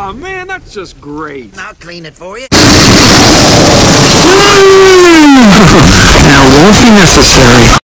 Aw, man, that's just great. I'll clean it for you. Now won't be necessary.